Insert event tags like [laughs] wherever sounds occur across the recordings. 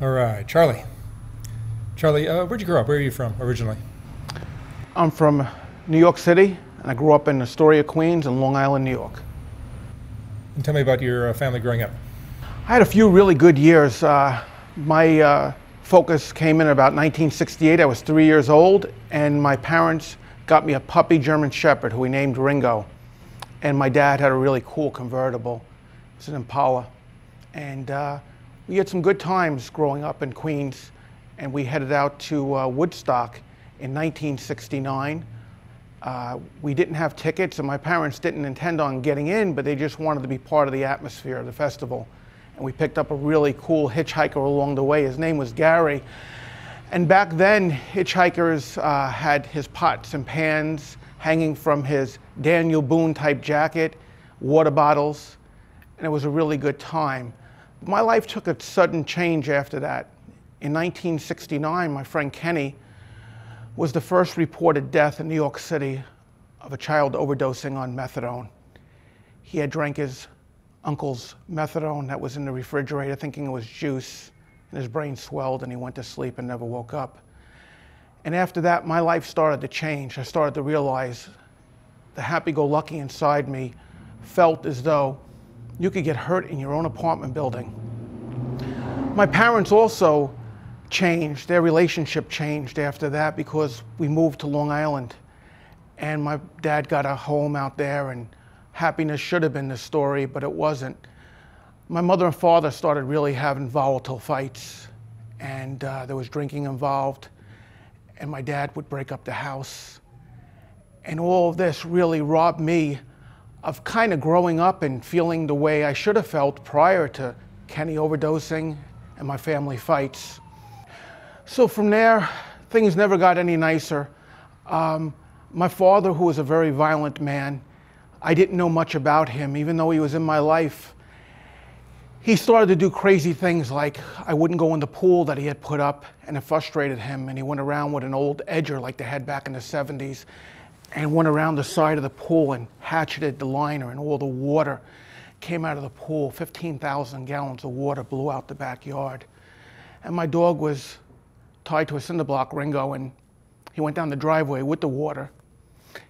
All right, Charlie. Charlie, uh, where'd you grow up? Where are you from originally? I'm from New York City, and I grew up in Astoria, Queens, and Long Island, New York. And tell me about your uh, family growing up. I had a few really good years. Uh, my uh, focus came in about 1968. I was three years old, and my parents got me a puppy German Shepherd who we named Ringo. And my dad had a really cool convertible. It was an Impala. And uh, we had some good times growing up in Queens, and we headed out to uh, Woodstock in 1969. Uh, we didn't have tickets, and my parents didn't intend on getting in, but they just wanted to be part of the atmosphere of the festival. And we picked up a really cool hitchhiker along the way. His name was Gary. And back then, hitchhikers uh, had his pots and pans hanging from his Daniel Boone type jacket, water bottles, and it was a really good time. My life took a sudden change after that. In 1969, my friend Kenny was the first reported death in New York City of a child overdosing on methadone. He had drank his uncle's methadone that was in the refrigerator, thinking it was juice, and his brain swelled and he went to sleep and never woke up. And after that, my life started to change. I started to realize the happy go lucky inside me felt as though you could get hurt in your own apartment building. My parents also changed, their relationship changed after that because we moved to Long Island. And my dad got a home out there, and happiness should have been the story, but it wasn't. My mother and father started really having volatile fights, and uh, there was drinking involved, and my dad would break up the house. And all of this really robbed me of kind of growing up and feeling the way I should have felt prior to Kenny overdosing and my family fights. So from there, things never got any nicer. Um, my father, who was a very violent man, I didn't know much about him, even though he was in my life. He started to do crazy things like I wouldn't go in the pool that he had put up, and it frustrated him. And he went around with an old edger like they had back in the 70s and went around the side of the pool and hatcheted the liner, and all the water came out of the pool. 15,000 gallons of water blew out the backyard. And my dog was tied to a cinder block, Ringo, and he went down the driveway with the water.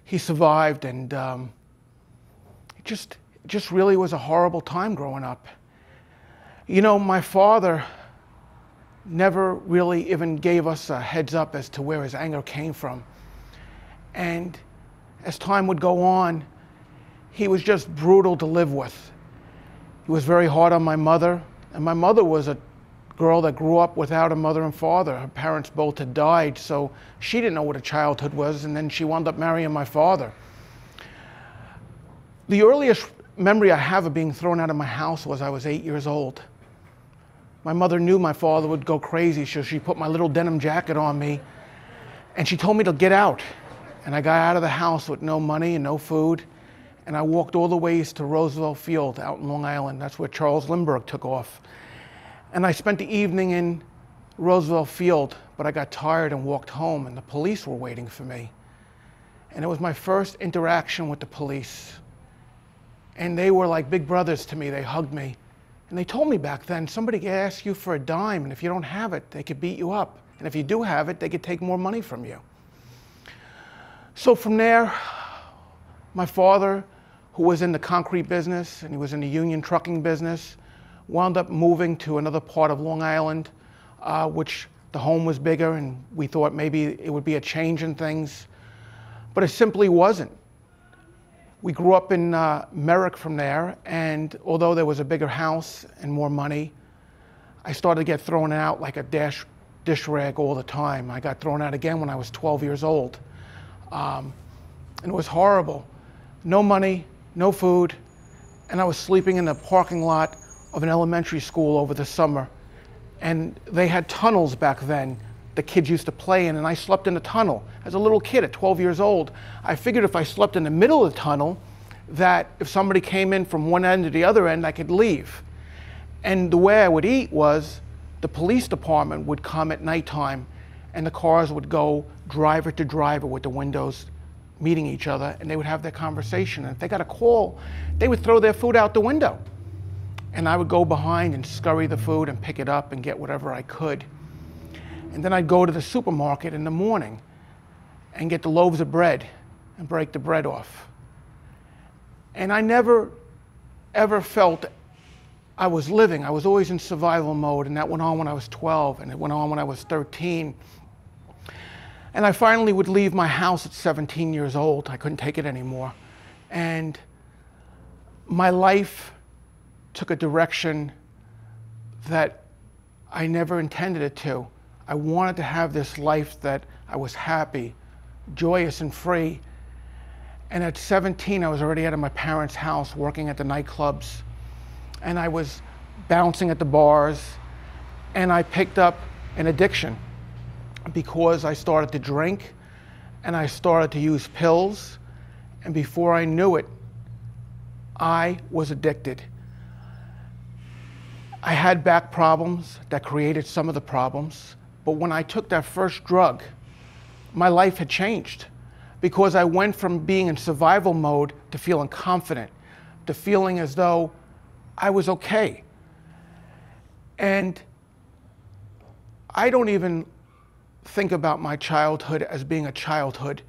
He survived, and um, it just, it just really was a horrible time growing up. You know, my father never really even gave us a heads up as to where his anger came from. And as time would go on, he was just brutal to live with. He was very hard on my mother, and my mother was a girl that grew up without a mother and father. Her parents both had died, so she didn't know what a childhood was, and then she wound up marrying my father. The earliest memory I have of being thrown out of my house was I was eight years old. My mother knew my father would go crazy, so she put my little denim jacket on me, and she told me to get out. And I got out of the house with no money and no food. And I walked all the ways to Roosevelt Field out in Long Island. That's where Charles Lindbergh took off. And I spent the evening in Roosevelt Field, but I got tired and walked home, and the police were waiting for me. And it was my first interaction with the police. And they were like big brothers to me. They hugged me. And they told me back then somebody could ask you for a dime, and if you don't have it, they could beat you up. And if you do have it, they could take more money from you. So from there, my father, who was in the concrete business and he was in the union trucking business, wound up moving to another part of Long Island, uh, which the home was bigger and we thought maybe it would be a change in things. But it simply wasn't. We grew up in uh, Merrick from there, and although there was a bigger house and more money, I started to get thrown out like a dash, dish rag all the time. I got thrown out again when I was 12 years old. Um, and it was horrible. No money, no food, and I was sleeping in the parking lot of an elementary school over the summer. And they had tunnels back then the kids used to play in, and I slept in a tunnel. As a little kid at 12 years old, I figured if I slept in the middle of the tunnel, that if somebody came in from one end to the other end, I could leave. And the way I would eat was the police department would come at nighttime and the cars would go driver to driver with the windows meeting each other and they would have their conversation. And if they got a call, they would throw their food out the window. And I would go behind and scurry the food and pick it up and get whatever I could. And then I'd go to the supermarket in the morning and get the loaves of bread and break the bread off. And I never, ever felt I was living. I was always in survival mode, and that went on when I was 12, and it went on when I was 13. And I finally would leave my house at 17 years old. I couldn't take it anymore. And my life took a direction that I never intended it to. I wanted to have this life that I was happy, joyous, and free. And at 17, I was already out of my parents' house working at the nightclubs. And I was bouncing at the bars. And I picked up an addiction because I started to drink and I started to use pills. And before I knew it, I was addicted. I had back problems that created some of the problems, but when I took that first drug, my life had changed because I went from being in survival mode to feeling confident, to feeling as though I was okay. And I don't even think about my childhood as being a childhood.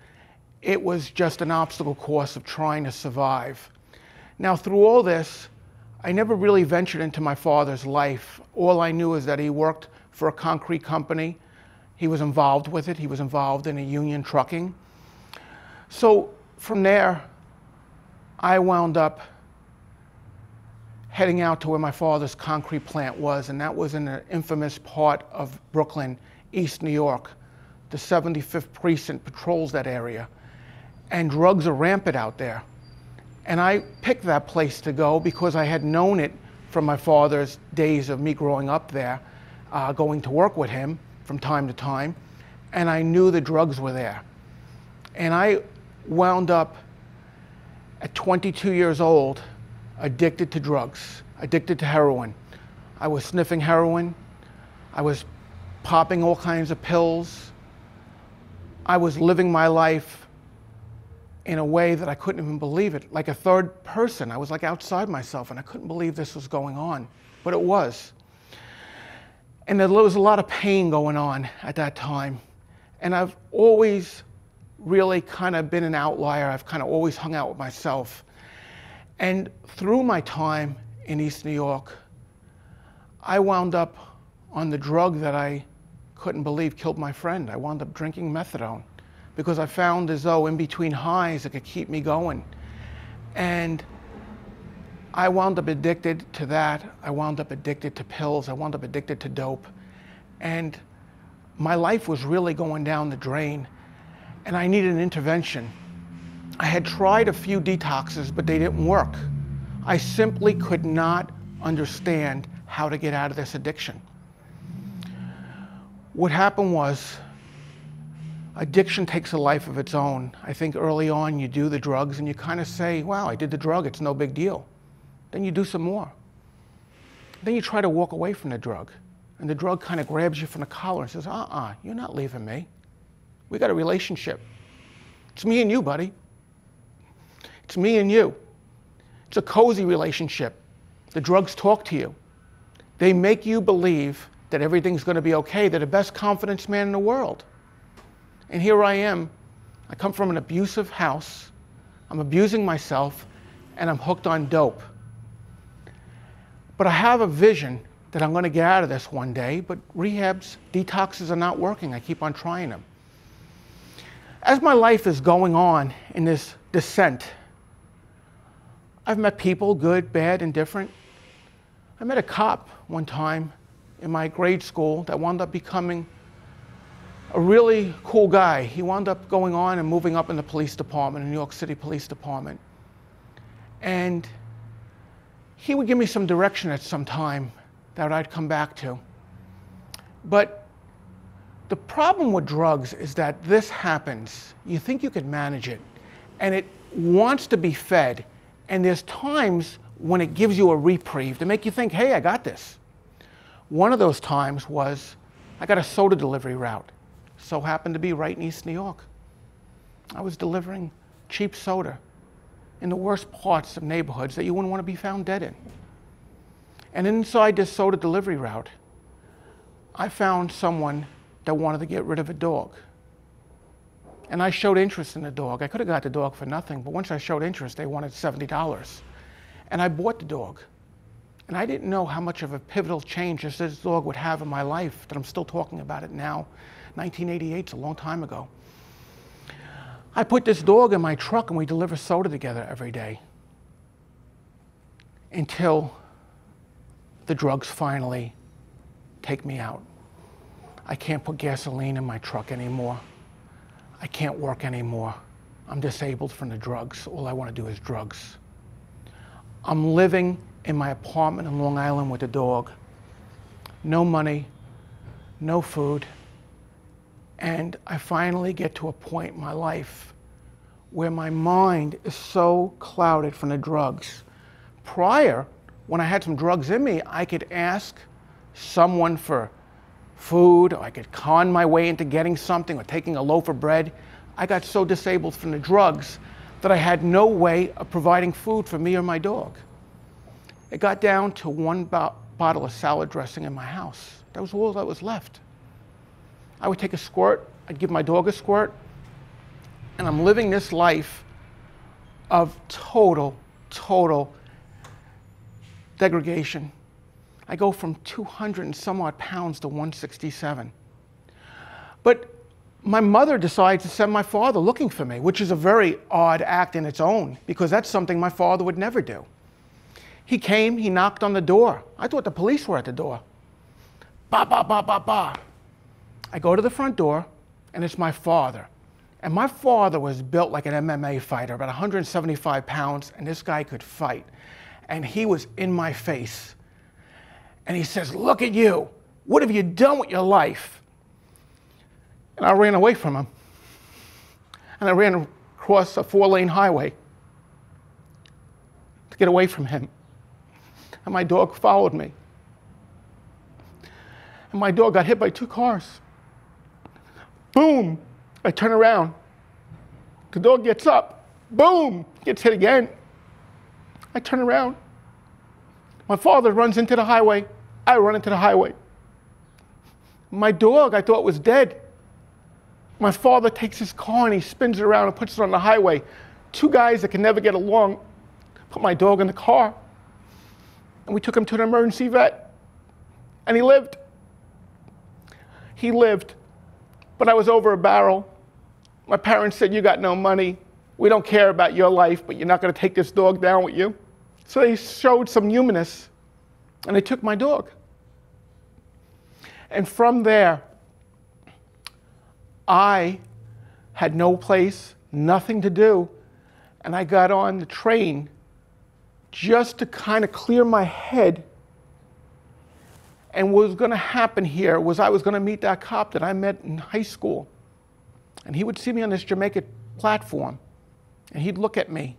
It was just an obstacle course of trying to survive. Now, through all this, I never really ventured into my father's life. All I knew is that he worked for a concrete company. He was involved with it. He was involved in a union trucking. So from there, I wound up heading out to where my father's concrete plant was, and that was in an infamous part of Brooklyn, East New York. The 75th Precinct patrols that area, and drugs are rampant out there. And I picked that place to go because I had known it from my father's days of me growing up there, uh, going to work with him from time to time, and I knew the drugs were there. And I wound up at 22 years old addicted to drugs, addicted to heroin. I was sniffing heroin, I was popping all kinds of pills, I was living my life in a way that I couldn't even believe it, like a third person. I was like outside myself and I couldn't believe this was going on, but it was. And there was a lot of pain going on at that time. And I've always really kind of been an outlier. I've kind of always hung out with myself. And through my time in East New York, I wound up on the drug that I couldn't believe killed my friend. I wound up drinking methadone because I found as though in between highs it could keep me going. And I wound up addicted to that. I wound up addicted to pills. I wound up addicted to dope. And my life was really going down the drain. And I needed an intervention. I had tried a few detoxes, but they didn't work. I simply could not understand how to get out of this addiction. What happened was addiction takes a life of its own. I think early on you do the drugs and you kind of say, wow, I did the drug, it's no big deal. Then you do some more. Then you try to walk away from the drug. And the drug kind of grabs you from the collar and says, uh uh-uh, uh, you are not leaving me. We got a relationship. It's me and you, buddy. It's me and you. It's a cozy relationship. The drugs talk to you. They make you believe that everything's going to be okay. They're the best confidence man in the world. And here I am. I come from an abusive house. I'm abusing myself, and I'm hooked on dope. But I have a vision that I'm going to get out of this one day, but rehabs, detoxes are not working. I keep on trying them. As my life is going on in this descent, I've met people, good, bad, indifferent. I met a cop one time in my grade school that wound up becoming a really cool guy. He wound up going on and moving up in the police department, in New York City Police Department. And he would give me some direction at some time that I'd come back to. But the problem with drugs is that this happens. You think you could manage it, and it wants to be fed. And there's times when it gives you a reprieve to make you think, hey, I got this. One of those times was I got a soda delivery route so happened to be right in East New York. I was delivering cheap soda in the worst parts of neighborhoods that you wouldn't want to be found dead in. And inside this soda delivery route, I found someone that wanted to get rid of a dog. And I showed interest in the dog. I could have got the dog for nothing, but once I showed interest, they wanted $70. And I bought the dog. And I didn't know how much of a pivotal change this, dog would have in my life that I'm still talking about it now. 1988 is a long time ago. I put this dog in my truck and we deliver soda together every day until the drugs finally take me out. I can't put gasoline in my truck anymore. I can't work anymore. I'm disabled from the drugs. All I want to do is drugs. I'm living in my apartment in Long Island with a dog. No money, no food. And I finally get to a point in my life where my mind is so clouded from the drugs. Prior, when I had some drugs in me, I could ask someone for food, or I could con my way into getting something or taking a loaf of bread. I got so disabled from the drugs that I had no way of providing food for me or my dog. It got down to one bo- bottle of salad dressing in my house. That was all that was left. I would take a squirt, I'd give my dog a squirt, and I'm living this life of total, total degradation. I go from 200 and some odd pounds to 167. But my mother decides to send my father looking for me, which is a very odd act in its own, because that's something my father would never do. He came, he knocked on the door. I thought the police were at the door. Ba, ba, ba, ba, ba. I go to the front door, and it's my father. And my father was built like an MMA fighter, about 175 pounds, and this guy could fight. And he was in my face. And he says, Look at you. What have you done with your life? And I ran away from him. And I ran across a four lane highway to get away from him. And my dog followed me. And my dog got hit by two cars. Boom! I turn around. The dog gets up. Boom! Gets hit again. I turn around. My father runs into the highway. I run into the highway. My dog, I thought was dead. My father takes his car and he spins it around and puts it on the highway. Two guys that can never get along put my dog in the car. And we took him to an emergency vet. And he lived. He lived. But I was over a barrel. My parents said, You got no money. We don't care about your life, but you're not going to take this dog down with you. So they showed some humanness and they took my dog. And from there, I had no place, nothing to do, and I got on the train just to kind of clear my head. And what was going to happen here was I was going to meet that cop that I met in high school. And he would see me on this Jamaica platform, and he'd look at me,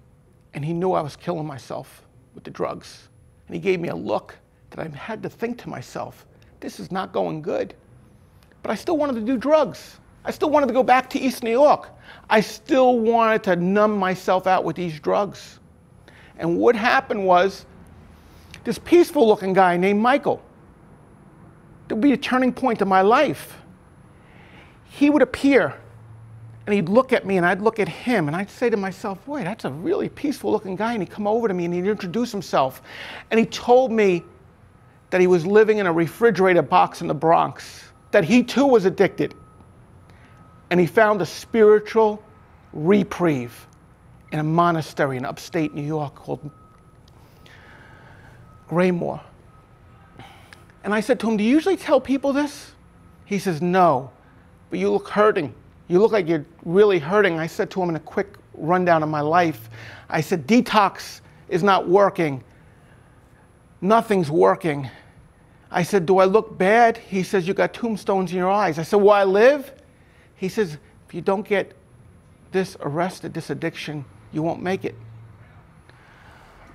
and he knew I was killing myself with the drugs. And he gave me a look that I had to think to myself, this is not going good. But I still wanted to do drugs. I still wanted to go back to East New York. I still wanted to numb myself out with these drugs. And what happened was this peaceful looking guy named Michael, would be a turning point in my life. He would appear and he'd look at me and I'd look at him and I'd say to myself, boy, that's a really peaceful looking guy. And he'd come over to me and he'd introduce himself. And he told me that he was living in a refrigerator box in the Bronx, that he too was addicted. And he found a spiritual reprieve in a monastery in upstate New York called Graymoor. And I said to him, Do you usually tell people this? He says, No, but you look hurting. You look like you're really hurting. I said to him in a quick rundown of my life, I said, Detox is not working. Nothing's working. I said, Do I look bad? He says, You got tombstones in your eyes. I said, Will I live? He says, If you don't get this arrested, this addiction, you won't make it.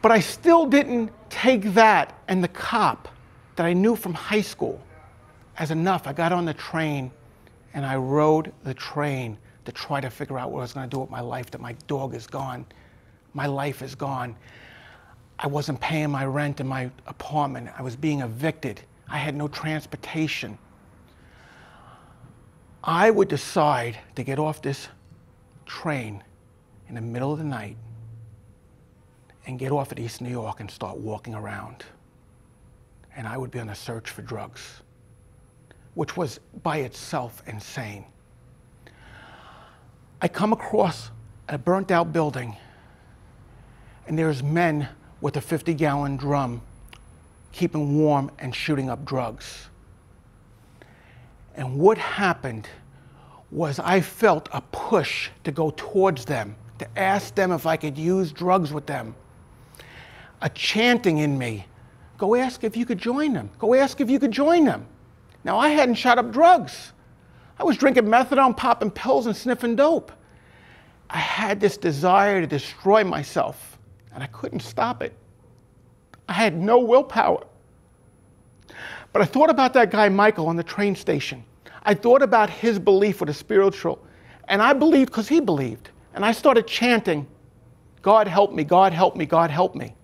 But I still didn't take that and the cop that I knew from high school as enough. I got on the train and I rode the train to try to figure out what I was going to do with my life, that my dog is gone. My life is gone. I wasn't paying my rent in my apartment. I was being evicted. I had no transportation. I would decide to get off this train in the middle of the night and get off at East New York and start walking around. And I would be on a search for drugs, which was by itself insane. I come across a burnt out building, and there's men with a 50 gallon drum keeping warm and shooting up drugs. And what happened was I felt a push to go towards them, to ask them if I could use drugs with them. A chanting in me go ask if you could join them. Go ask if you could join them. Now, I hadn't shot up drugs. I was drinking methadone, popping pills, and sniffing dope. I had this desire to destroy myself, and I couldn't stop it. I had no willpower. But I thought about that guy, Michael, on the train station. I thought about his belief with the spiritual, and I believed because he believed. And I started chanting, God help me, God help me, God help me.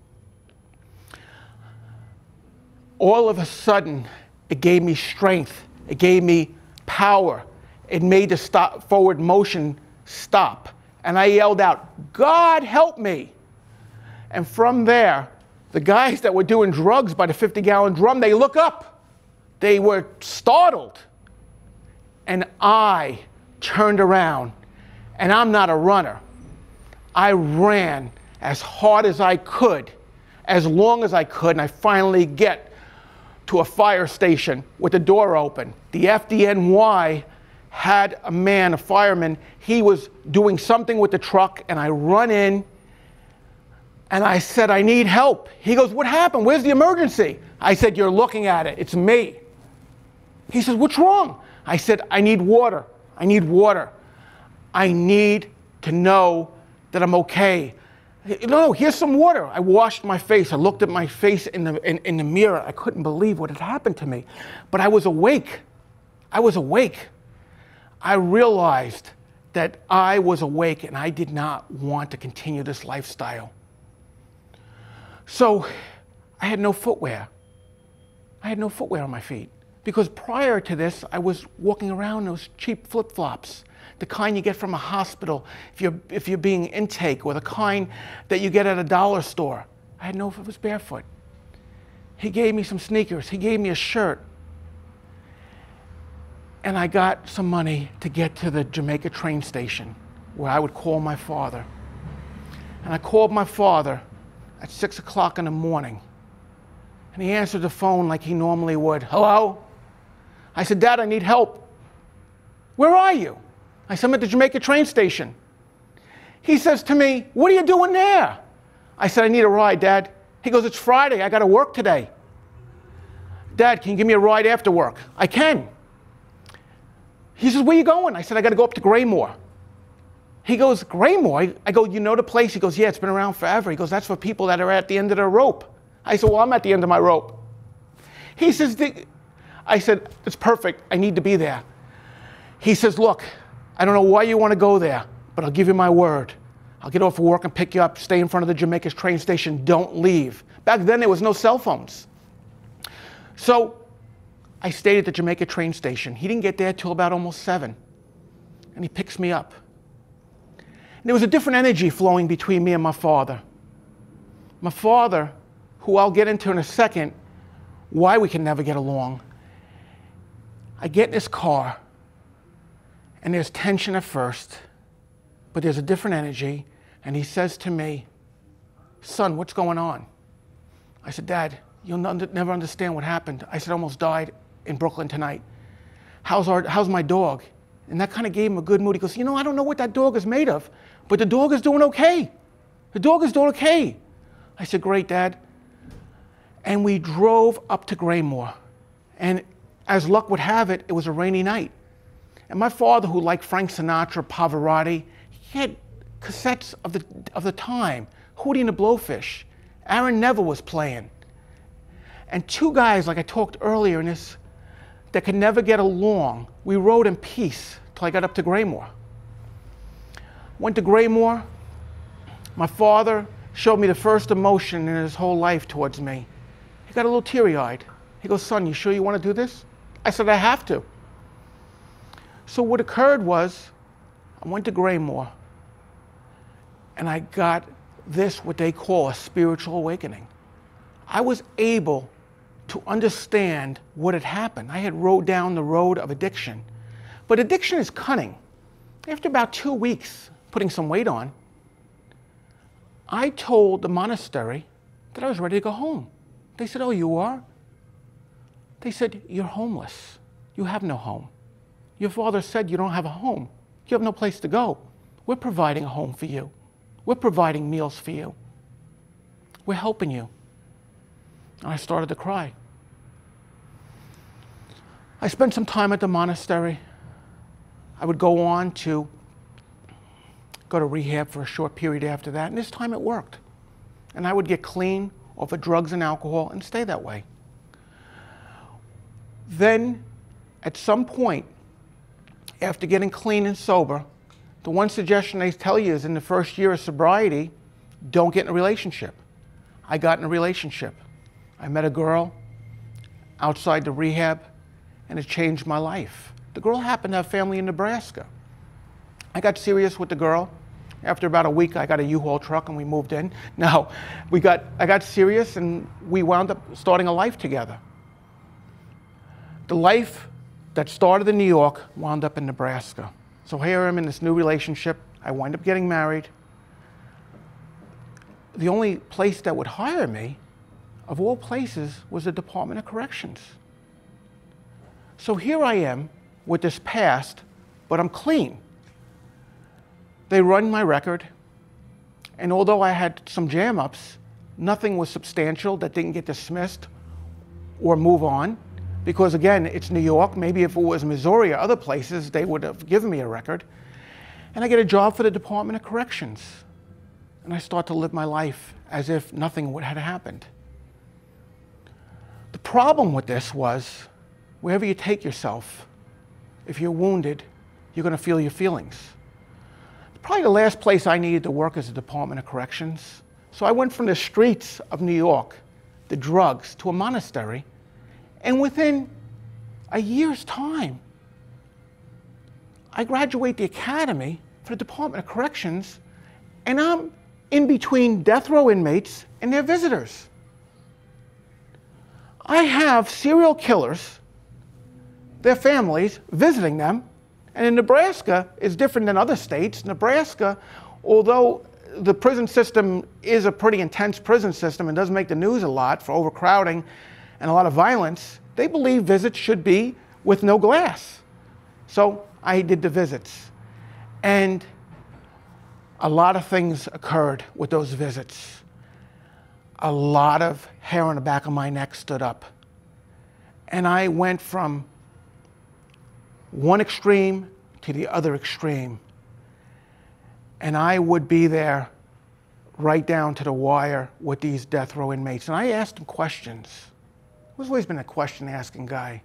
All of a sudden, it gave me strength, it gave me power, it made the stop, forward motion stop. And I yelled out, God help me. And from there, the guys that were doing drugs by the 50 gallon drum, they look up. They were startled. And I turned around, and I'm not a runner. I ran as hard as I could, as long as I could, and I finally get to a fire station with the door open. The FDNY had a man, a fireman, he was doing something with the truck, and I run in and I said, I need help. He goes, What happened? Where's the emergency? I said, You're looking at it. It's me. He says, What's wrong? I said, I need water. I need water. I need to know that I'm okay. No, no, here's some water. I washed my face. I looked at my face in the, in, in the mirror. I couldn't believe what had happened to me. But I was awake. I was awake. I realized that I was awake and I did not want to continue this lifestyle. So I had no footwear. I had no footwear on my feet. Because prior to this, I was walking around those cheap flip flops, the kind you get from a hospital if you're, if you're being intake, or the kind that you get at a dollar store. I had no, if it was barefoot. He gave me some sneakers, he gave me a shirt. And I got some money to get to the Jamaica train station where I would call my father. And I called my father at six o'clock in the morning. And he answered the phone like he normally would. Hello? I said, Dad, I need help. Where are you? I said, I'm at the Jamaica train station. He says to me, What are you doing there? I said, I need a ride, Dad. He goes, It's Friday. I got to work today. Dad, can you give me a ride after work? I can. He says, Where you going? I said, I got to go up to Graymoor. He goes, Graymoor? I go, You know the place? He goes, Yeah, it's been around forever. He goes, That's for people that are at the end of their rope. I said, Well, I'm at the end of my rope. He says, I said, It's perfect. I need to be there. He says, Look, I don't know why you want to go there, but I'll give you my word. I'll get off of work and pick you up, stay in front of the Jamaica's train station, don't leave. Back then, there was no cell phones. So I stayed at the Jamaica train station. He didn't get there till about almost seven. And he picks me up. There was a different energy flowing between me and my father. My father, who I'll get into in a second, why we can never get along. I get in this car, and there's tension at first, but there's a different energy, and he says to me, Son, what's going on? I said, Dad, you'll never understand what happened. I said, I almost died in Brooklyn tonight. How's, our, how's my dog? And that kind of gave him a good mood. He goes, You know, I don't know what that dog is made of, but the dog is doing okay. The dog is doing okay. I said, Great, Dad. And we drove up to Graymoor. And as luck would have it, it was a rainy night. And my father, who liked Frank Sinatra, Pavarotti, he had cassettes of the, of the time Hootie and the Blowfish. Aaron Neville was playing. And two guys, like I talked earlier in this, that could never get along, we rode in peace till I got up to Graymoor. Went to Graymoor. My father showed me the first emotion in his whole life towards me. He got a little teary eyed. He goes, Son, you sure you want to do this? I said, I have to. So, what occurred was, I went to Graymoor and I got this, what they call a spiritual awakening. I was able to understand what had happened. I had rode down the road of addiction. But addiction is cunning. After about two weeks putting some weight on, I told the monastery that I was ready to go home. They said, Oh, you are? They said, You're homeless. You have no home. Your father said you don't have a home. You have no place to go. We're providing a home for you. We're providing meals for you. We're helping you. And I started to cry. I spent some time at the monastery. I would go on to go to rehab for a short period after that, and this time it worked. And I would get clean off of drugs and alcohol and stay that way. Then, at some point, after getting clean and sober, the one suggestion they tell you is in the first year of sobriety, don't get in a relationship. I got in a relationship. I met a girl outside the rehab, and it changed my life. The girl happened to have family in Nebraska. I got serious with the girl. After about a week, I got a U-Haul truck and we moved in. [laughs] Now, we got, I got serious and we wound up starting a life together. The life that started in New York wound up in Nebraska. So here I am in this new relationship. I wind up getting married. The only place that would hire me, of all places, was the Department of Corrections. So here I am with this past, but I'm clean. They run my record, and although I had some jam ups, nothing was substantial that didn't get dismissed or move on. Because again, it's New York. Maybe if it was Missouri or other places, they would have given me a record. And I get a job for the Department of Corrections. And I start to live my life as if nothing had happened. The problem with this was wherever you take yourself, if you're wounded, you're going to feel your feelings. Probably the last place I needed to work is the Department of Corrections. So I went from the streets of New York, the drugs, to a monastery. And within a year's time, I graduate the academy for the Department of Corrections, and I'm in between death row inmates and their visitors. I have serial killers, their families, visiting them and in Nebraska, it's different than other states. Nebraska, although the prison system is a pretty intense prison system and does make the news a lot for overcrowding and a lot of violence, they believe visits should be with no glass. So I did the visits. And a lot of things occurred with those visits. A lot of hair on the back of my neck stood up. And I went from one extreme to the other extreme. And I would be there right down to the wire with these death row inmates. And I asked them questions. I've always been a question asking guy.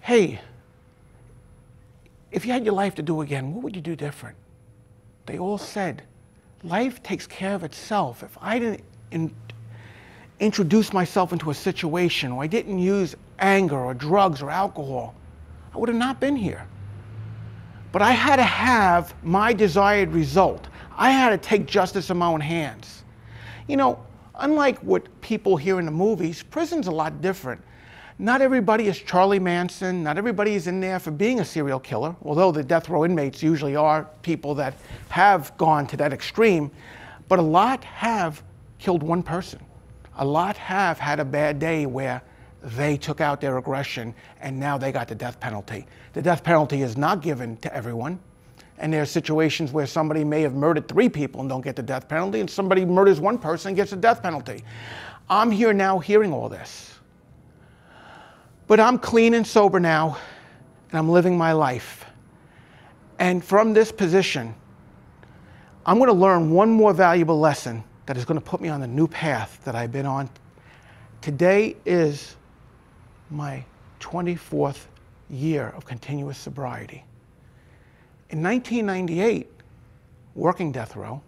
Hey, if you had your life to do again, what would you do different? They all said, life takes care of itself. If I didn't in, introduce myself into a situation or I didn't use anger or drugs or alcohol, I would have not been here. But I had to have my desired result. I had to take justice in my own hands. You know, unlike what people hear in the movies, prison's a lot different. Not everybody is Charlie Manson. Not everybody is in there for being a serial killer, although the death row inmates usually are people that have gone to that extreme. But a lot have killed one person. A lot have had a bad day where they took out their aggression and now they got the death penalty. The death penalty is not given to everyone. And there are situations where somebody may have murdered three people and don't get the death penalty, and somebody murders one person and gets the death penalty. I'm here now hearing all this. But I'm clean and sober now, and I'm living my life. And from this position, I'm going to learn one more valuable lesson that is going to put me on the new path that I've been on. Today is my 24th year of continuous sobriety. In 1998, working death row,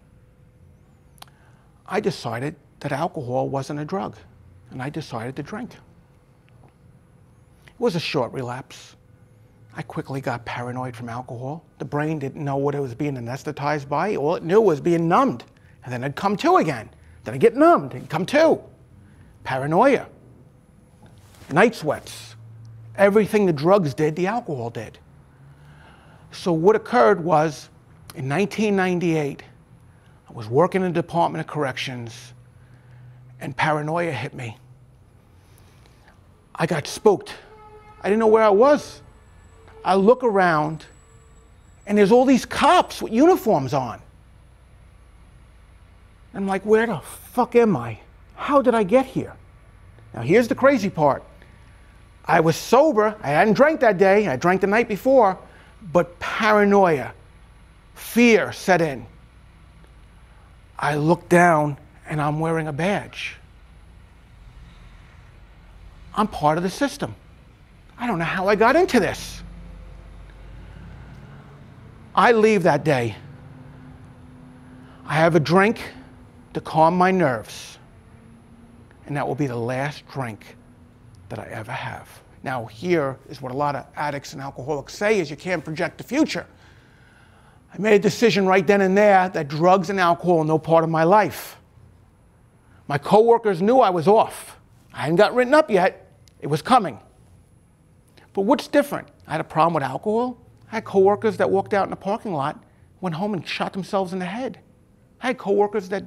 I decided that alcohol wasn't a drug, and I decided to drink. It was a short relapse. I quickly got paranoid from alcohol. The brain didn't know what it was being anesthetized by. All it knew was being numbed. And then I'd come to again. Then I'd get numbed and come to. Paranoia. Night sweats. Everything the drugs did, the alcohol did. So what occurred was in 1998, I was working in the Department of Corrections and paranoia hit me. I got spooked. I didn't know where I was. I look around and there's all these cops with uniforms on. I'm like, where the fuck am I? How did I get here? Now, here's the crazy part I was sober. I hadn't drank that day, I drank the night before, but paranoia, fear set in. I look down and I'm wearing a badge. I'm part of the system. I don't know how I got into this. I leave that day. I have a drink to calm my nerves, and that will be the last drink that I ever have. Now, here is what a lot of addicts and alcoholics say is you can't project the future. I made a decision right then and there that drugs and alcohol are no part of my life. My coworkers knew I was off. I hadn't got written up yet. It was coming. But what's different? I had a problem with alcohol. I had coworkers that walked out in the parking lot, went home and shot themselves in the head. I had coworkers that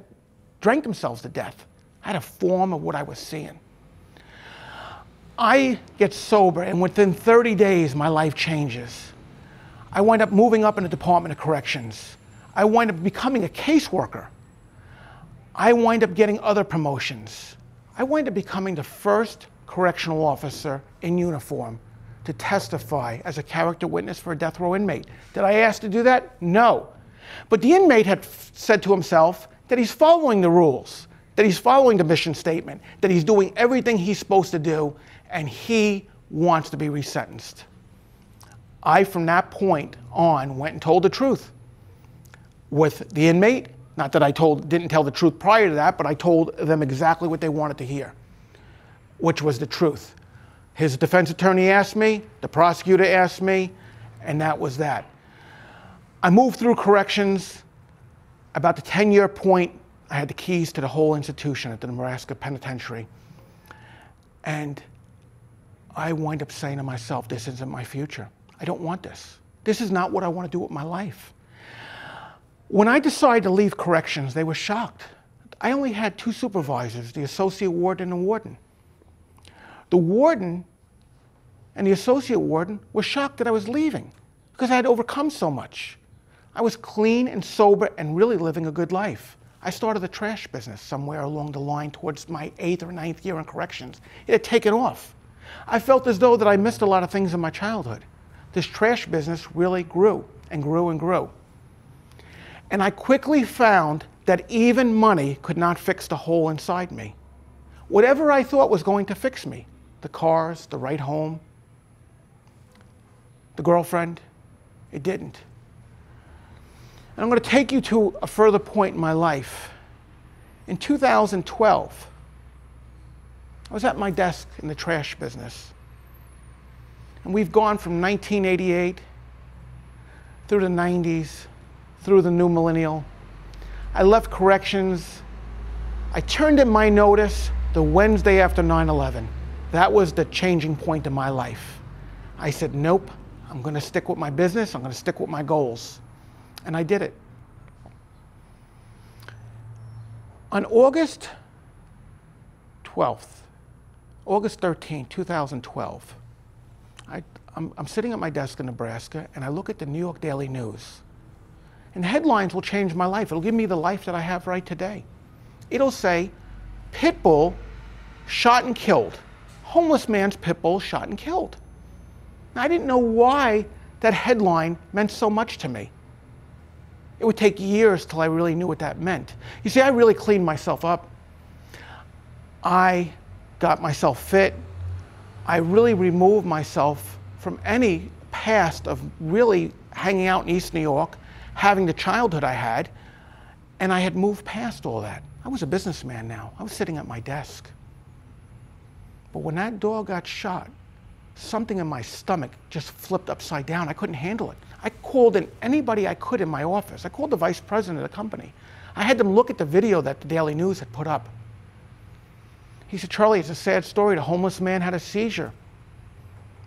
drank themselves to death. I had a form of what I was seeing. I get sober, and within 30 days, my life changes. I wind up moving up in the Department of Corrections. I wind up becoming a caseworker. I wind up getting other promotions. I wind up becoming the first correctional officer in uniform to testify as a character witness for a death row inmate. Did I ask to do that? No. But the inmate had said to himself that he's following the rules, that he's following the mission statement, that he's doing everything he's supposed to do, and he wants to be resentenced. I, from that point on, went and told the truth with the inmate. Not that I told, didn't tell the truth prior to that, but I told them exactly what they wanted to hear, which was the truth. His defense attorney asked me, the prosecutor asked me, and that was that. I moved through corrections. About the 10 year point, I had the keys to the whole institution at the Nebraska Penitentiary. And I wind up saying to myself, this isn't my future. I don't want this. This is not what I want to do with my life. When I decided to leave corrections, they were shocked. I only had two supervisors, the associate warden and the warden. The warden and the associate warden were shocked that I was leaving because I had overcome so much. I was clean and sober and really living a good life. I started the trash business somewhere along the line towards my eighth or ninth year in corrections. It had taken off. I felt as though that I missed a lot of things in my childhood. This trash business really grew and grew and grew. And I quickly found that even money could not fix the hole inside me. Whatever I thought was going to fix me, the cars, the right home, the girlfriend, it didn't. And I'm going to take you to a further point in my life. In 2012, I was at my desk in the trash business. And we've gone from 1988 through the 90s, through the new millennial. I left corrections. I turned in my notice the Wednesday after 9 11. That was the changing point in my life. I said, nope, I'm going to stick with my business, I'm going to stick with my goals. And I did it. On August 12th, August 13, 2012, I, I'm, I'm sitting at my desk in Nebraska and I look at the New York Daily News. And headlines will change my life. It'll give me the life that I have right today. It'll say, Pitbull shot and killed. Homeless man's Pitbull shot and killed. I didn't know why that headline meant so much to me. It would take years till I really knew what that meant. You see, I really cleaned myself up. I got myself fit. I really removed myself from any past of really hanging out in East New York, having the childhood I had, And I had moved past all that. I was a businessman now. I was sitting at my desk. But when that dog got shot, something in my stomach just flipped upside down. I couldn't handle it. I called in anybody I could in my office. I called the vice president of the company. I had them look at the video that the Daily News had put up. He said, Charlie, it's a sad story. The homeless man had a seizure.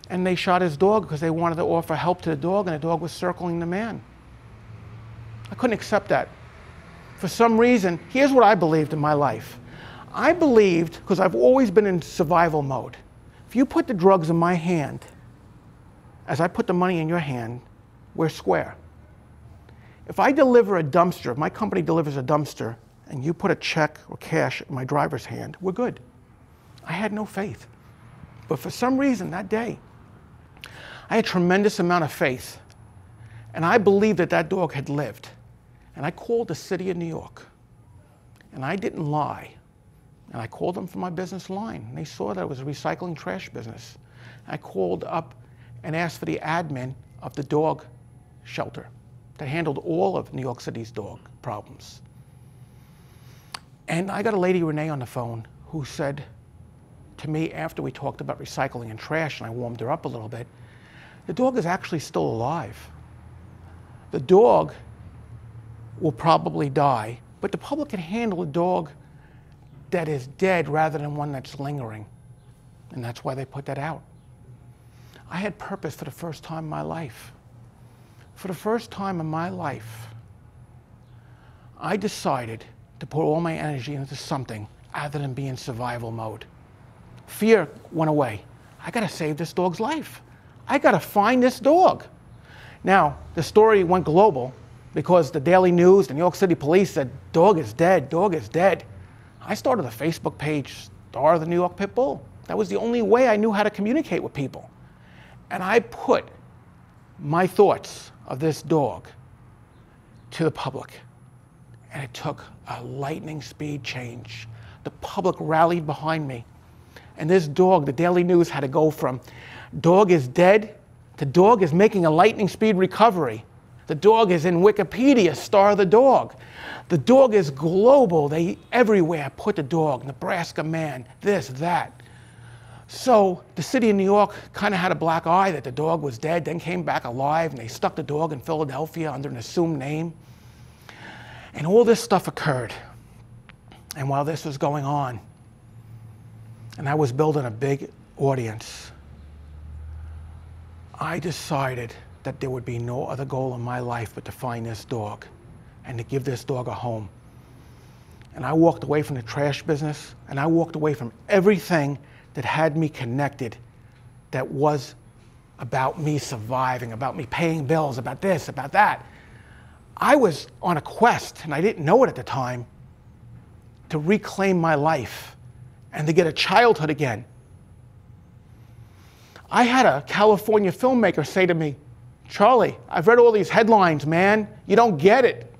And they shot his dog because they wanted to offer help to the dog, and the dog was circling the man. I couldn't accept that. For some reason, here's what I believed in my life I believed, because I've always been in survival mode, if you put the drugs in my hand, as I put the money in your hand, we're square. If I deliver a dumpster, if my company delivers a dumpster, and you put a check or cash in my driver's hand, we're good. I had no faith. But for some reason that day, I had a tremendous amount of faith. And I believed that that dog had lived. And I called the city of New York. And I didn't lie. And I called them from my business line. And they saw that it was a recycling trash business. I called up and asked for the admin of the dog shelter that handled all of New York City's dog problems. And I got a lady, Renee, on the phone who said to me after we talked about recycling and trash, and I warmed her up a little bit, the dog is actually still alive. The dog will probably die, but the public can handle a dog that is dead rather than one that's lingering. And that's why they put that out. I had purpose for the first time in my life. For the first time in my life, I decided to put all my energy into something other than be in survival mode. Fear went away. I got to save this dog's life. I got to find this dog. Now, the story went global because the Daily News, the New York City police said, dog is dead, dog is dead. I started a Facebook page, Star of the New York Pit Bull. That was the only way I knew how to communicate with people. And I put my thoughts of this dog to the public. And it took a lightning speed change. The public rallied behind me. And this dog, the Daily News had to go from dog is dead to dog is making a lightning speed recovery. The dog is in Wikipedia, star of the dog. The dog is global. They everywhere put the dog, Nebraska man, this, that. So the city of New York kind of had a black eye that the dog was dead, then came back alive, and they stuck the dog in Philadelphia under an assumed name. And all this stuff occurred. And while this was going on, and I was building a big audience, I decided that there would be no other goal in my life but to find this dog and to give this dog a home. And I walked away from the trash business and I walked away from everything that had me connected that was about me surviving, about me paying bills, about this, about that. I was on a quest, and I didn't know it at the time, to reclaim my life and to get a childhood again. I had a California filmmaker say to me, Charlie, I've read all these headlines, man. You don't get it.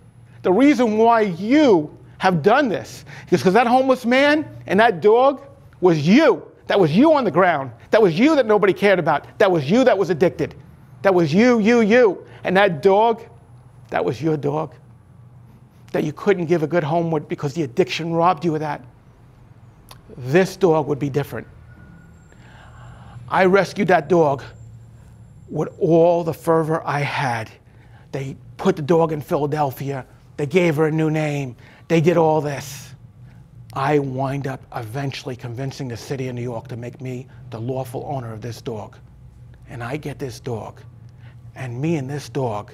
The reason why you have done this is because that homeless man and that dog was you. That was you on the ground. That was you that nobody cared about. That was you that was addicted. That was you, you, you. And that dog, that was your dog that you couldn't give a good home with because the addiction robbed you of that. This dog would be different. I rescued that dog with all the fervor I had. They put the dog in Philadelphia, they gave her a new name, they did all this. I wind up eventually convincing the city of New York to make me the lawful owner of this dog. And I get this dog. And me and this dog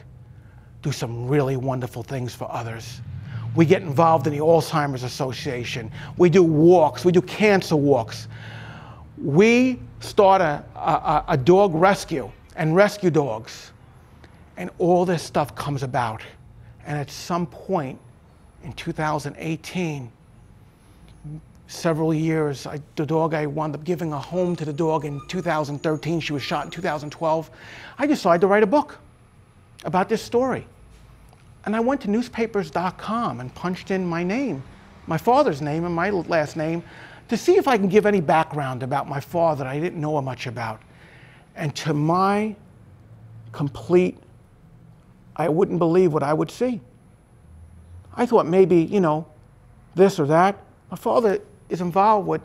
do some really wonderful things for others. We get involved in the Alzheimer's Association. We do walks. We do cancer walks. We start a, a, a dog rescue and rescue dogs. And all this stuff comes about. And at some point in 2018, several years, I, the dog, I wound up giving a home to the dog in 2013. She was shot in 2012. I decided to write a book about this story. And I went to newspapers.com and punched in my name, my father's name and my last name, to see if I can give any background about my father that I didn't know much about. And to my complete, I wouldn't believe what I would see. I thought maybe, you know, this or that. My father is involved with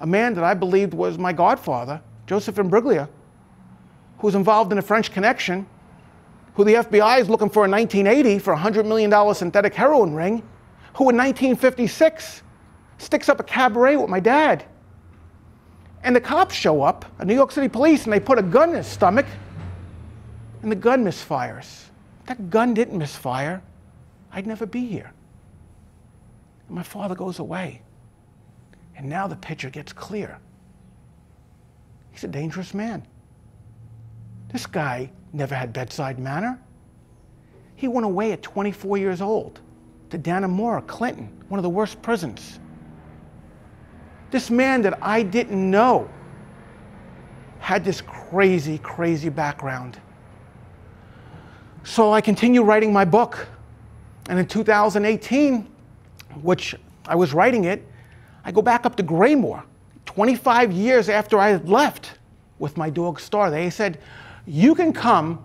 a man that I believed was my godfather, Joseph Imbruglia, who was involved in a French connection, who the FBI is looking for in 1980 for a $100 million synthetic heroin ring, who in 1956 sticks up a cabaret with my dad. And the cops show up, a New York City police, and they put a gun in his stomach, and the gun misfires. That gun didn't misfire, I'd never be here. And my father goes away. And now the picture gets clear. He's a dangerous man. This guy never had bedside manner. He went away at 24 years old to Dannemora, Clinton, one of the worst prisons. This man that I didn't know had this crazy, crazy background. So I continue writing my book. And in 2018, which I was writing it, I go back up to Graymoor, 25 years after I had left with my dog Star. They said, You can come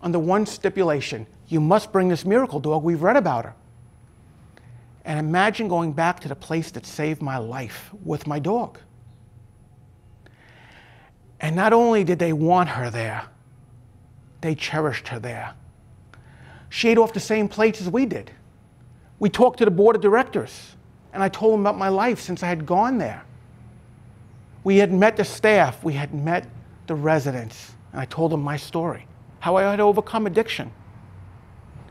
on the one stipulation. You must bring this miracle dog. We've read about her. And imagine going back to the place that saved my life with my dog. And not only did they want her there, they cherished her there. She ate off the same plates as we did. We talked to the board of directors, and I told them about my life since I had gone there. We had met the staff, we had met the residents, and I told them my story how I had overcome addiction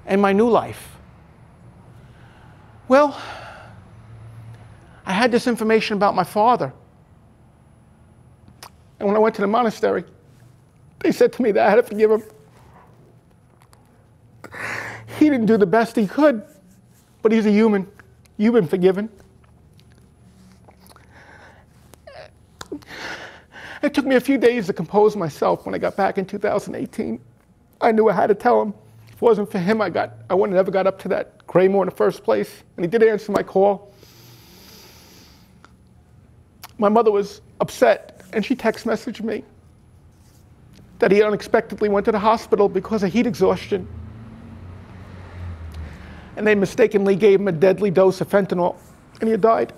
and my new life. Well, I had this information about my father. And when I went to the monastery, they said to me that I had to forgive him. He didn't do the best he could, but he's a human. You've been forgiven. It took me a few days to compose myself when I got back in 2018. I knew I had to tell him. If it wasn't for him, I, got, I wouldn't have ever got up to that Graymoor in the first place, and he did answer my call. My mother was upset, and she text messaged me that he unexpectedly went to the hospital because of heat exhaustion. And they mistakenly gave him a deadly dose of fentanyl, and he died.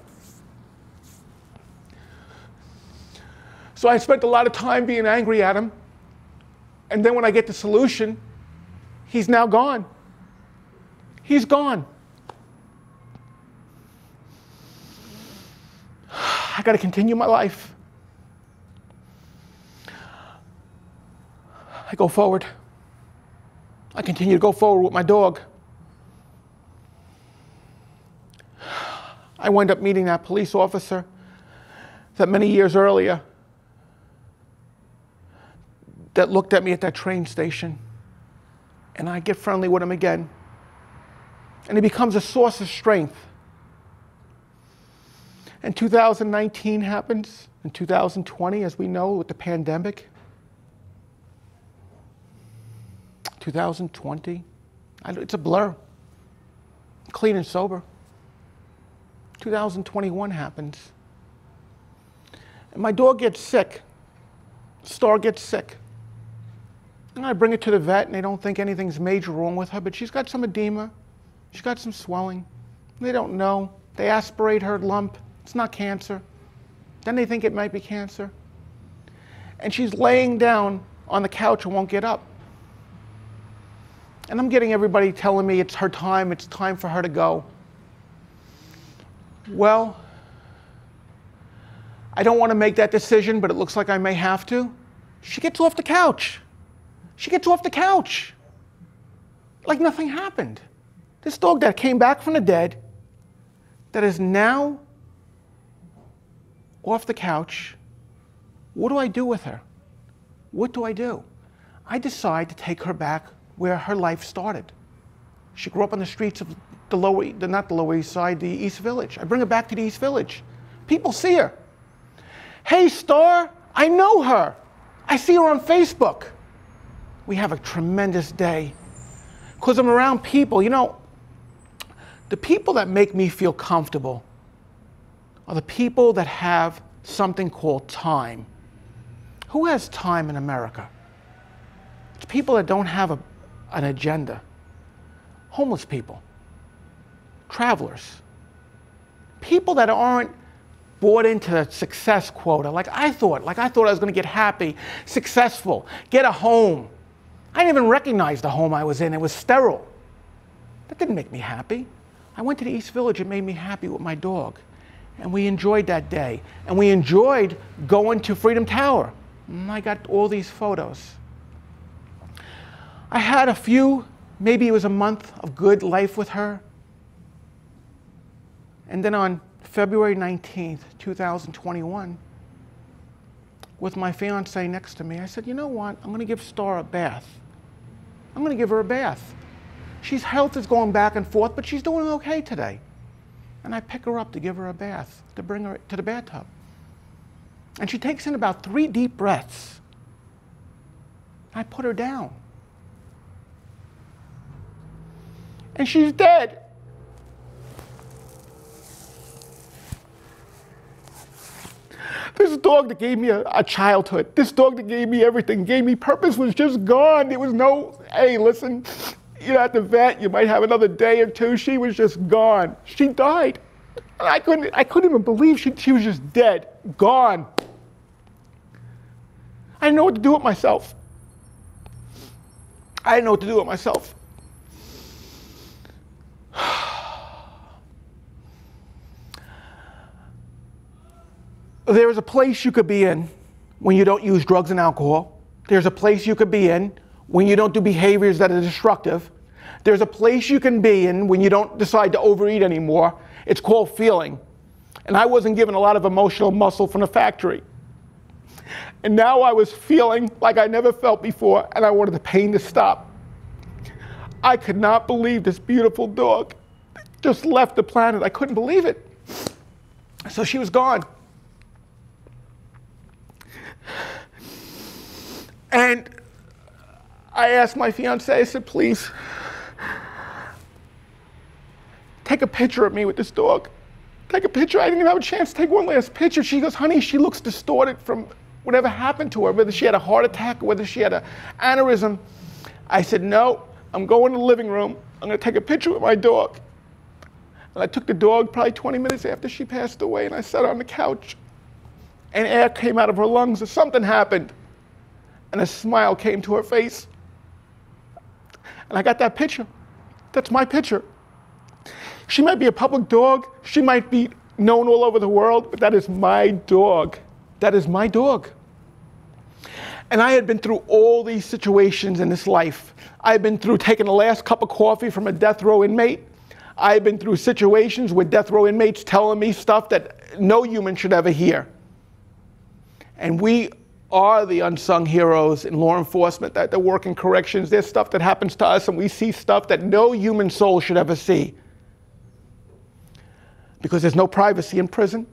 So I spent a lot of time being angry at him. And then when I get the solution, he's now gone. He's gone. [sighs] I got to continue my life. I go forward. I continue to go forward with my dog. [sighs] I wind up meeting that police officer that many years earlier that looked at me at that train station. And I get friendly with him again and it becomes a source of strength. And 2019 happens, and 2020, as we know, with the pandemic. 2020, it's a blur, clean and sober. 2021 happens. And my dog gets sick. Star gets sick. And I bring it to the vet, and they don't think anything's major wrong with her, but she's got some edema. She's got some swelling. They don't know. They aspirate her lump. It's not cancer. Then they think it might be cancer. And she's laying down on the couch and won't get up. And I'm getting everybody telling me it's her time, it's time for her to go. Well, I don't want to make that decision, but it looks like I may have to. She gets off the couch. She gets off the couch like nothing happened. This dog that came back from the dead, that is now off the couch, what do I do with her? What do I do? I decide to take her back where her life started. She grew up on the streets of the lower, the, not the Lower East Side, the East Village. I bring her back to the East Village. People see her. Hey, Star, I know her. I see her on Facebook. We have a tremendous day because I'm around people. You know, the people that make me feel comfortable are the people that have something called time. Who has time in America? It's people that don't have a, an agenda. Homeless people. travelers. People that aren't bought into success quota like I thought, like I thought I was going to get happy, successful, get a home. I didn't even recognize the home I was in. It was sterile. That didn't make me happy. I went to the East Village. It made me happy with my dog. And we enjoyed that day. And we enjoyed going to Freedom Tower. And I got all these photos. I had a few, maybe it was a month of good life with her. And then on February 19th, 2021, with my fiance next to me, I said, you know what? I'm going to give Star a bath. I'm going to give her a bath. She's health is going back and forth, but she's doing okay today. And I pick her up to give her a bath, to bring her to the bathtub. And she takes in about three deep breaths. I put her down. and she's dead. This dog that gave me a, a, childhood, this dog that gave me everything, gave me purpose, was just gone. There was no, hey, listen, you're at the vet, you might have another day or two. She was just gone. She died. I couldn't, I couldn't even believe she, she was just dead, gone. I didn't know what to do with myself. I didn't know what to do with myself. [sighs] There is a place you could be in when you don't use drugs and alcohol. There's a place you could be in when you don't do behaviors that are destructive. There's a place you can be in when you don't decide to overeat anymore. It's called feeling. And I wasn't given a lot of emotional muscle from the factory. And now I was feeling like I never felt before, and I wanted the pain to stop. I could not believe this beautiful dog just left the planet. I couldn't believe it. So she was gone. And I asked my fiance, I said, please, take a picture of me with this dog. Take a picture. I didn't even have a chance to take one last picture. She goes, honey, she looks distorted from whatever happened to her, whether she had a heart attack or whether she had an aneurysm. I said, no, I'm going to the living room. I'm going to take a picture with my dog. And I took the dog probably 20 minutes after she passed away, and I sat on the couch. And air came out of her lungs, or something happened and a smile came to her face. And I got that picture. That's my picture. She might be a public dog, she might be known all over the world, but that is my dog. That is my dog. And I had been through all these situations in this life. I had been through taking the last cup of coffee from a death row inmate. I had been through situations with death row inmates telling me stuff that no human should ever hear. And we are the unsung heroes in law enforcement that, that work in corrections. There's stuff that happens to us, and we see stuff that no human soul should ever see. Because there's no privacy in prison.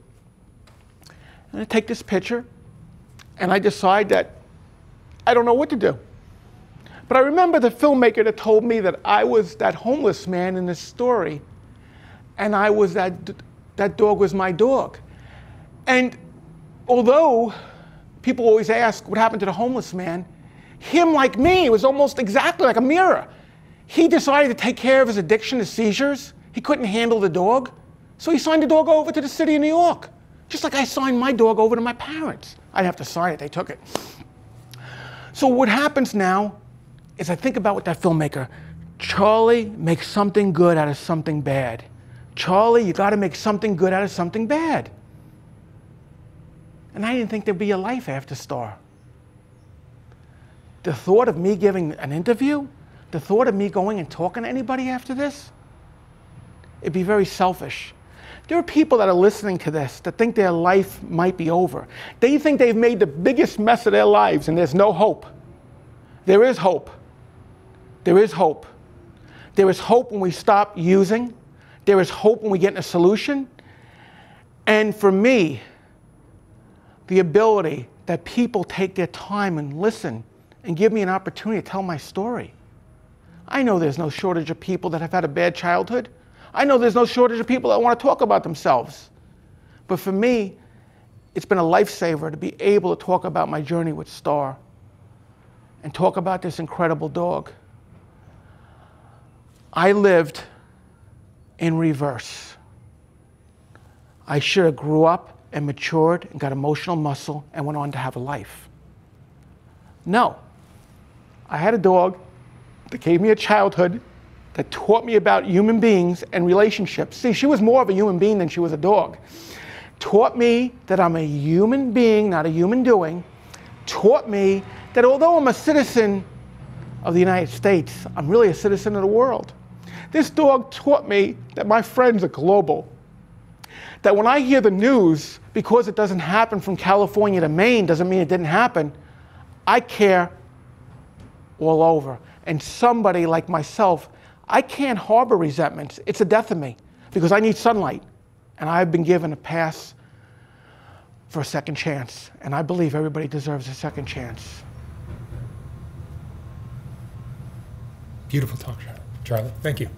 And I take this picture, and I decide that I don't know what to do. But I remember the filmmaker that told me that I was that homeless man in this story, and I was that, that dog was my dog. And although people always ask what happened to the homeless man. Him, like me, was almost exactly like a mirror. He decided to take care of his addiction to seizures. He couldn't handle the dog. So he signed the dog over to the city of New York. Just like I signed my dog over to my parents. I didn't have to sign it, they took it. So what happens now is I think about what that filmmaker, Charlie makes something good out of something bad. Charlie, you got to make something good out of something bad. And I didn't think there'd be a life after Star. The thought of me giving an interview, the thought of me going and talking to anybody after this, it'd be very selfish. There are people that are listening to this that think their life might be over. They think they've made the biggest mess of their lives and there's no hope. There is hope. There is hope. There is hope when we stop using. There is hope when we get in a solution. And for me, the ability that people take their time and listen and give me an opportunity to tell my story. I know there's no shortage of people that have had a bad childhood. I know there's no shortage of people that want to talk about themselves. But for me, it's been a lifesaver to be able to talk about my journey with Star and talk about this incredible dog. I lived in reverse. I should have grew up and matured and got emotional muscle and went on to have a life. No. I had a dog that gave me a childhood that taught me about human beings and relationships. See, she was more of a human being than she was a dog. Taught me that I'm a human being, not a human doing. Taught me that although I'm a citizen of the United States, I'm really a citizen of the world. This dog taught me that my friends are global. That when I hear the news, because it doesn't happen from California to Maine, doesn't mean it didn't happen. I care all over. And somebody like myself, I can't harbor resentments. It's a death of me because I need sunlight. And I've been given a pass for a second chance. And I believe everybody deserves a second chance. Beautiful talk, Charlie. Thank you.